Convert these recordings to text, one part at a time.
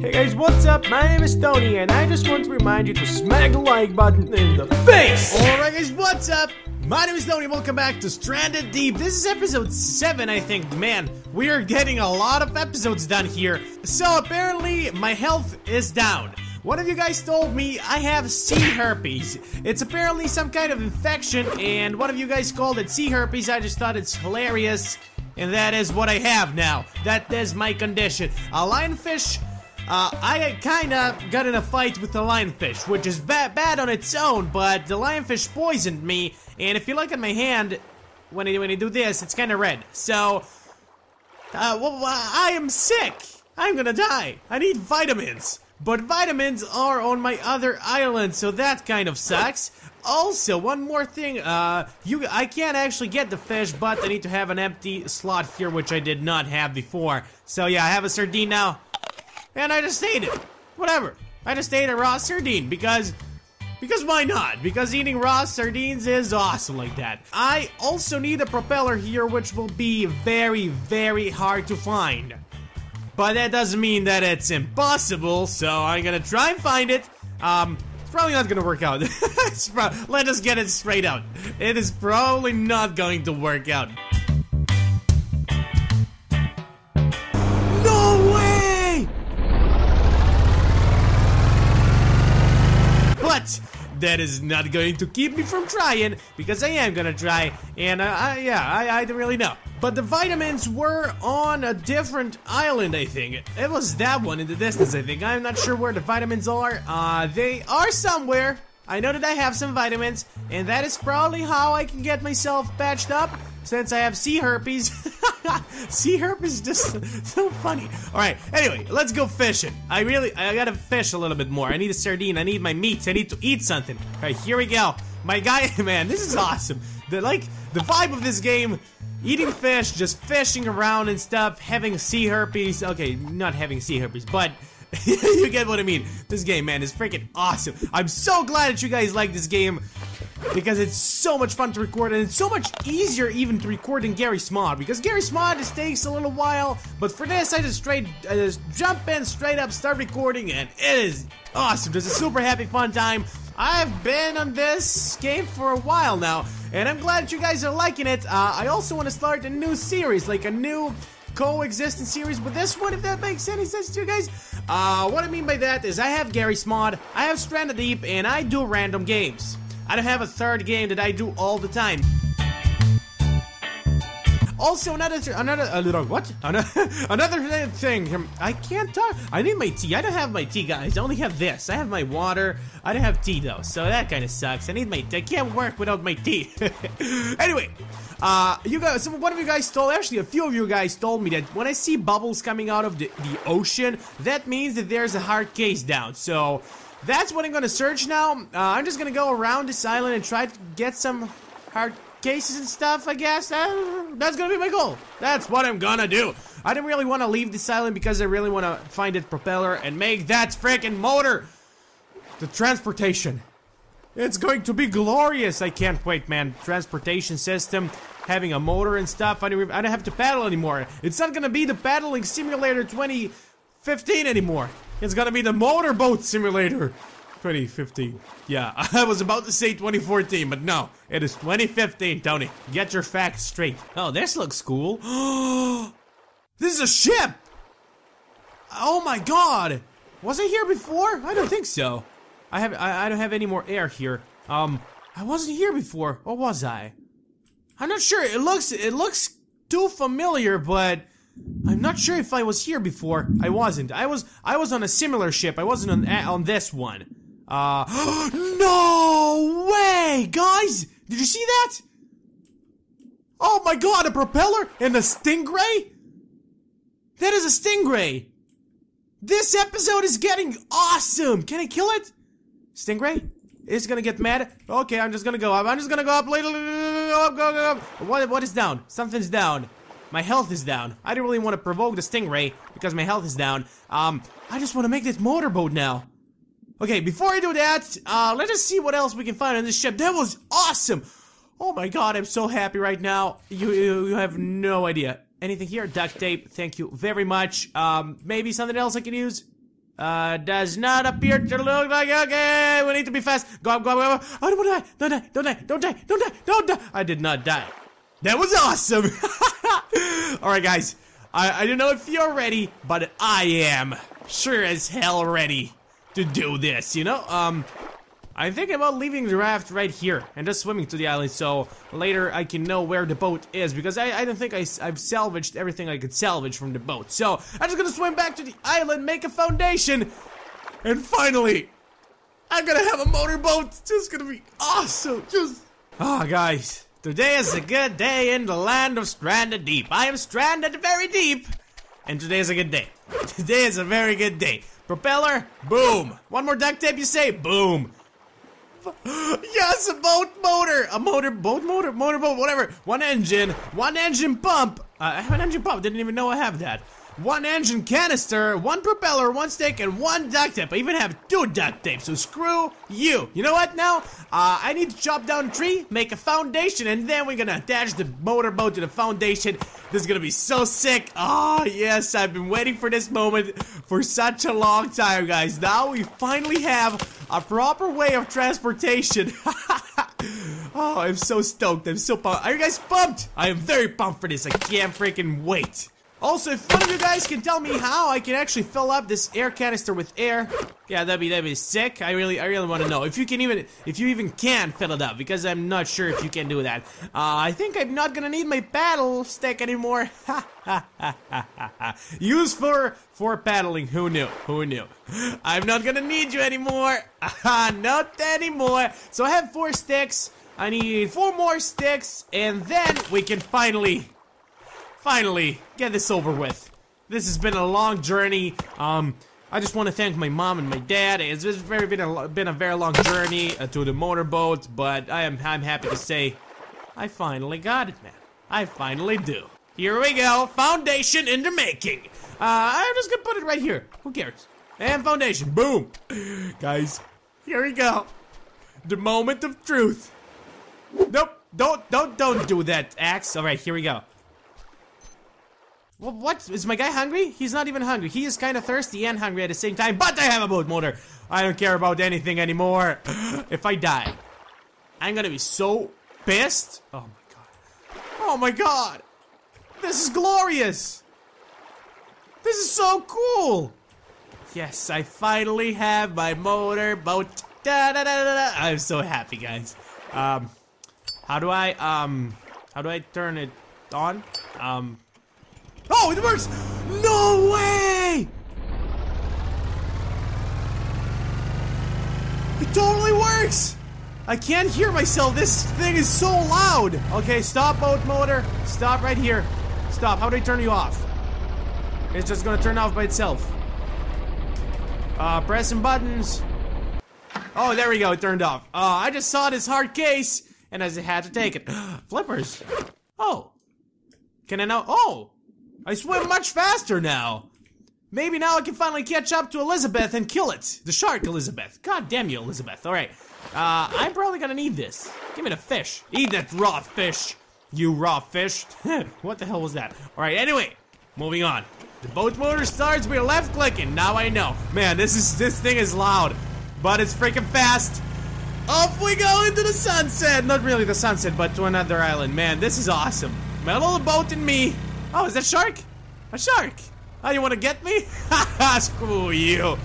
Hey guys, what's up? My name is Tony, and I just want to remind you to smack the like button in the face! Alright guys, what's up? My name is Tony, welcome back to Stranded Deep. This is episode 7, I think. Man, we are getting a lot of episodes done here. So apparently, my health is down. One of you guys told me I have sea herpes. It's apparently some kind of infection, and one of you guys called it sea herpes. I just thought it's hilarious. And that is what I have now. That is my condition. A lionfish uh, I kinda got in a fight with the lionfish, which is bad, bad on its own, but the lionfish poisoned me, and if you look at my hand, when I, when I do this, it's kinda red. So, uh, well, I am sick. I'm gonna die. I need vitamins. But vitamins are on my other island, so that kind of sucks. Also, one more thing, uh, you I can't actually get the fish, but I need to have an empty slot here, which I did not have before. So yeah, I have a sardine now and I just ate it. Whatever. I just ate a raw sardine because because why not? Because eating raw sardines is awesome like that. I also need a propeller here which will be very, very hard to find. But that doesn't mean that it's impossible, so I'm gonna try and find it. Um, it's probably not gonna work out. Let us get it straight out. It is probably not going to work out. That is not going to keep me from trying because I am gonna try and uh, I, yeah I, I don't really know. But the vitamins were on a different island I think. It was that one in the distance I think. I'm not sure where the vitamins are. Uh, they are somewhere. I know that I have some vitamins and that is probably how I can get myself patched up since I have sea herpes. sea herpes is just so funny. Alright, anyway, let's go fishing. I really, I gotta fish a little bit more. I need a sardine, I need my meat, I need to eat something. Alright, here we go. My guy, man, this is awesome. The, like, the vibe of this game, eating fish, just fishing around and stuff, having sea herpes. Okay, not having sea herpes, but you get what I mean. This game, man, is freaking awesome. I'm so glad that you guys like this game because it's so much fun to record and it's so much easier even to record than Garry's Mod because Garry's Mod just takes a little while but for this I just straight I just jump in straight up start recording and it is awesome. Just a super happy fun time. I've been on this game for a while now and I'm glad you guys are liking it. Uh, I also want to start a new series like a new coexistence series with this one if that makes any sense to you guys. Uh, what I mean by that is I have Garry Mod I have Stranded Deep and I do random games I don't have a third game that I do all the time. Also, another, another, uh, what? Another, another thing. I can't talk. I need my tea. I don't have my tea, guys. I only have this. I have my water. I don't have tea though, so that kind of sucks. I need my. I can't work without my tea. anyway, uh, you guys. One of you guys told. Actually, a few of you guys told me that when I see bubbles coming out of the the ocean, that means that there's a hard case down. So that's what I'm gonna search now. Uh, I'm just gonna go around this island and try to get some hard cases and stuff, I guess. Uh, that's gonna be my goal. That's what I'm gonna do. I didn't really want to leave this island because I really want to find its propeller and make that freaking motor. The transportation. It's going to be glorious. I can't wait, man. Transportation system, having a motor and stuff. I don't, I don't have to paddle anymore. It's not gonna be the paddling simulator 2015 anymore. It's gonna be the motorboat simulator 2015. Yeah, I was about to say 2014, but no, it is 2015, Tony. Get your facts straight. Oh, this looks cool. this is a ship! Oh my god! Was I here before? I don't think so. I have I, I don't have any more air here. Um, I wasn't here before, or was I? I'm not sure. It looks it looks too familiar, but I'm not sure if I was here before. I wasn't. I was I was on a similar ship. I wasn't on on this one. Uh No way! Guys, did you see that? Oh my god, a propeller and a stingray? That is a stingray. This episode is getting awesome. Can I kill it? Stingray? It's gonna get mad. Okay, I'm just gonna go up. I'm just gonna go up. Go, go, go, go. What, what is down? Something's down. My health is down. I didn't really want to provoke the stingray because my health is down. Um, I just want to make this motorboat now. Okay, before I do that, uh, let us see what else we can find on this ship. That was awesome! Oh my god, I'm so happy right now. You, you, you have no idea. Anything here? Duct tape, thank you very much. Um, maybe something else I can use? Uh, does not appear to look like okay. We need to be fast. Go up, go up, go up. Oh, don't die, don't die, don't die, don't die, don't die, don't die. I did not die. That was awesome. All right, guys. I I don't know if you're ready, but I am sure as hell ready to do this. You know, um. I'm thinking about leaving the raft right here and just swimming to the island so later I can know where the boat is because I, I don't think I, have salvaged everything I could salvage from the boat. So I'm just gonna swim back to the island, make a foundation, and finally, I'm gonna have a motorboat. It's just gonna be awesome. Just, oh guys, today is a good day in the land of stranded deep. I am stranded very deep, and today is a good day. Today is a very good day. Propeller, boom. One more duct tape, you say, boom. yes, a boat motor, a motor, boat motor, motorboat, whatever. One engine, one engine pump. Uh, I have an engine pump. Didn't even know I have that. One engine canister, one propeller, one stick, and one duct tape. I even have two duct tapes, so screw you. You know what now? Uh, I need to chop down a tree, make a foundation, and then we're gonna attach the motorboat to the foundation. This is gonna be so sick. Oh, yes, I've been waiting for this moment for such a long time, guys. Now we finally have a proper way of transportation. oh, I'm so stoked. I'm so pumped. Are you guys pumped? I am very pumped for this. I can't freaking wait. Also, if one of you guys can tell me how I can actually fill up this air canister with air, yeah, that'd be that'd be sick. I really I really want to know if you can even if you even can fill it up because I'm not sure if you can do that. Uh, I think I'm not gonna need my paddle stick anymore. Use for for paddling. Who knew? Who knew? I'm not gonna need you anymore. not anymore. So I have four sticks. I need four more sticks, and then we can finally finally get this over with. This has been a long journey. Um, I just want to thank my mom and my dad. It's very been a been a very long journey uh, to the motorboat, but I am I'm happy to say I finally got it, man. I finally do. Here we go, foundation in the making. Uh, I'm just gonna put it right here. Who cares? And foundation, boom, guys. Here we go. The moment of truth. Nope, don't don't don't do that, Axe. All right, here we go. What? Is my guy hungry? He's not even hungry. He is kind of thirsty and hungry at the same time, but I have a boat motor. I don't care about anything anymore. if I die, I'm gonna be so pissed. Oh my god. Oh my god. This is glorious. This is so cool. Yes, I finally have my motor boat. Da, da, da, da, da. I'm so happy, guys. Um, how do I, um, how do I turn it on? Um, Oh, it works! No way! It totally works! I can't hear myself. This thing is so loud. Okay, stop boat motor. Stop right here. Stop. How do I turn you off? It's just gonna turn off by itself. Uh, pressing buttons. Oh, there we go. It turned off. Uh, I just saw this hard case and I had to take it. Flippers. Oh. Can I now? Oh! I swim much faster now. Maybe now I can finally catch up to Elizabeth and kill it. The shark, Elizabeth. God damn you, Elizabeth. All right. Uh, I'm probably gonna need this. Give me the fish. Eat that raw fish. You raw fish. what the hell was that? All right, anyway. Moving on. The boat motor starts with left clicking. Now I know. Man, this is this thing is loud. But it's freaking fast. Off we go into the sunset. Not really the sunset, but to another island. Man, this is awesome. My little boat and me Oh, is that shark? A shark? Oh, you want to get me? Screw you.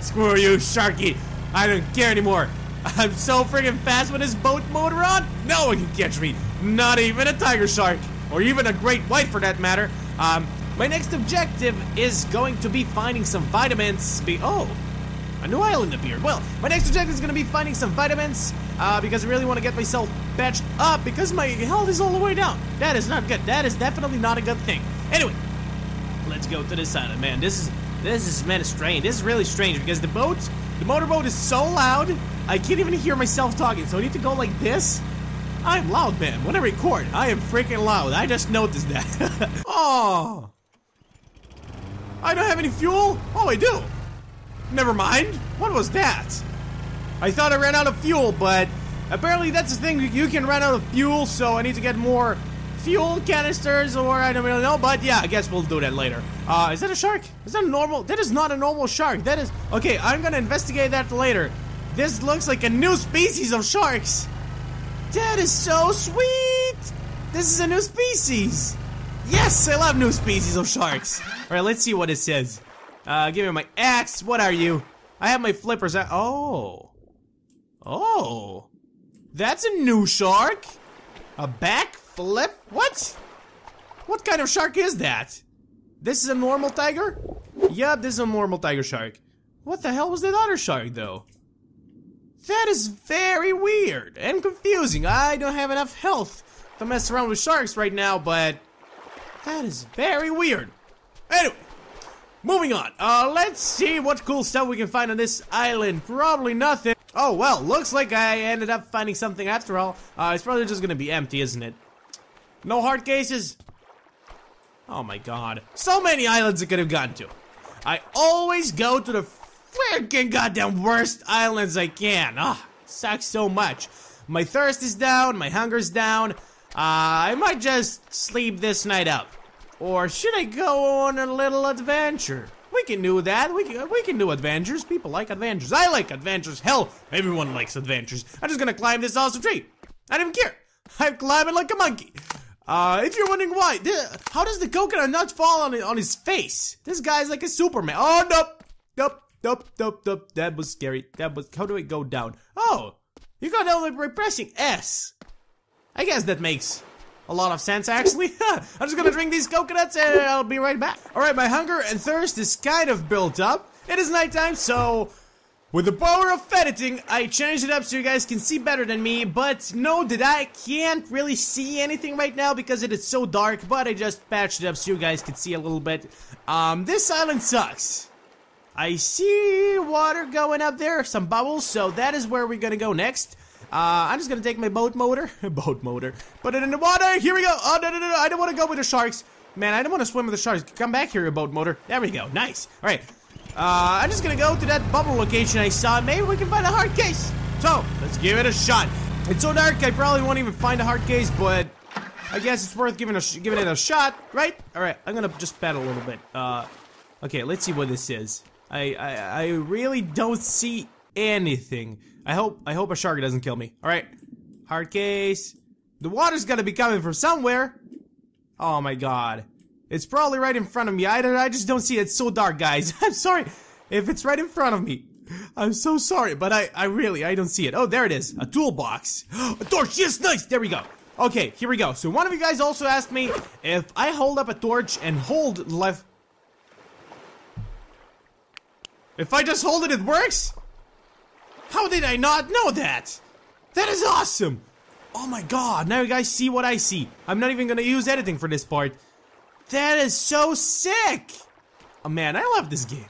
Screw you, Sharky. I don't care anymore. I'm so freaking fast with this boat motor on, no one can catch me. Not even a tiger shark. Or even a great white for that matter. Um, my next objective is going to be finding some vitamins. Be oh, a new island appeared. Well, my next objective is going to be finding some vitamins uh, because I really want to get myself patched up because my health is all the way down. That is not good. That is definitely not a good thing. Anyway, let's go to this island, man. This is this is man is strange. This is really strange because the boat, the motorboat is so loud. I can't even hear myself talking. So I need to go like this. I'm loud, man. When I record, I am freaking loud. I just noticed that. oh. I don't have any fuel? Oh, I do. Never mind. What was that? I thought I ran out of fuel, but apparently that's the thing. You can run out of fuel, so I need to get more fuel canisters or I don't really know, but yeah, I guess we'll do that later. Uh, is that a shark? Is that a normal? That is not a normal shark. That is, okay, I'm gonna investigate that later. This looks like a new species of sharks. That is so sweet. This is a new species. Yes, I love new species of sharks. All right, let's see what it says. Uh, give me my axe. What are you? I have my flippers. Oh. Oh. That's a new shark. A back flip? What? What kind of shark is that? This is a normal tiger? Yup, this is a normal tiger shark. What the hell was that other shark, though? That is very weird and confusing. I don't have enough health to mess around with sharks right now, but that is very weird. Anyway, moving on. Uh, let's see what cool stuff we can find on this island. Probably nothing. Oh, well, looks like I ended up finding something after all. Uh, it's probably just gonna be empty, isn't it? No hard cases? Oh my god. So many islands I could have gone to. I always go to the freaking goddamn worst islands I can. Ah, sucks so much. My thirst is down, my hunger's down. Uh, I might just sleep this night up. Or should I go on a little adventure? We can do that. We can, we can do adventures. People like adventures. I like adventures. Hell, everyone likes adventures. I'm just gonna climb this awesome tree. I don't care. I'm climbing like a monkey. Uh, if you're wondering why, how does the coconut nut fall on, on his face? This guy's like a Superman. Oh, nope. Nope. Nope. Nope. Nope. That was scary. That was, how do I go down? Oh, you got down by pressing S. I guess that makes a lot of sense, actually. I'm just gonna drink these coconuts and I'll be right back. Alright, my hunger and thirst is kind of built up. It is nighttime, so with the power of editing, I changed it up so you guys can see better than me, but know that I can't really see anything right now because it is so dark, but I just patched it up so you guys can see a little bit. Um, this island sucks. I see water going up there, some bubbles, so that is where we're gonna go next. Uh, I'm just gonna take my boat motor, boat motor, put it in the water. Here we go. Oh no no no! I don't want to go with the sharks, man. I don't want to swim with the sharks. Come back here, your boat motor. There we go. Nice. All right. Uh, I'm just gonna go to that bubble location I saw. Maybe we can find a hard case. So let's give it a shot. It's so dark, I probably won't even find a hard case, but I guess it's worth giving a giving it a shot, right? All right. I'm gonna just bet a little bit. Uh, okay. Let's see what this is. I I, I really don't see anything. I hope I hope a shark doesn't kill me. All right, hard case. The water's gotta be coming from somewhere. Oh my god. It's probably right in front of me. I, I just don't see it. It's so dark, guys. I'm sorry if it's right in front of me. I'm so sorry, but I, I really, I don't see it. Oh, there it is. A toolbox. a torch. Yes, nice. There we go. Okay, here we go. So one of you guys also asked me if I hold up a torch and hold left. If I just hold it, it works? How did I not know that? That is awesome! Oh my god, now you guys see what I see. I'm not even gonna use editing for this part. That is so sick! Oh man, I love this game.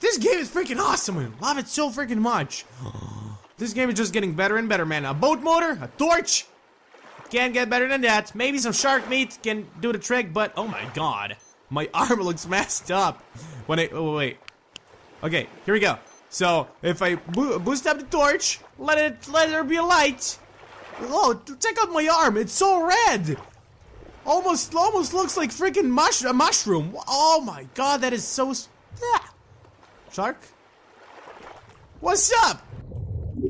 This game is freaking awesome, I love it so freaking much. this game is just getting better and better, man. A boat motor, a torch. Can't get better than that. Maybe some shark meat can do the trick, but oh my god. My arm looks messed up. When I, oh wait. Okay, here we go. So if I bo boost up the torch, let it let there be a light. Oh, check out my arm! It's so red. Almost, almost looks like freaking mush a mushroom. Oh my god, that is so. Ah. Shark. What's up?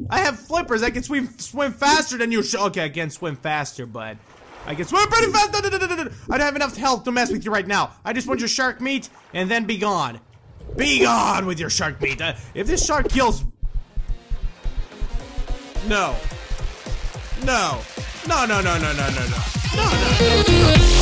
I have flippers. I can swim swim faster than you. Okay, I can swim faster, but I can swim pretty fast. I don't have enough health to mess with you right now. I just want your shark meat and then be gone. Be gone with your shark meat. Uh, if this shark kills... No. No. No, no, no, no, no, no, no. No, no, no, no.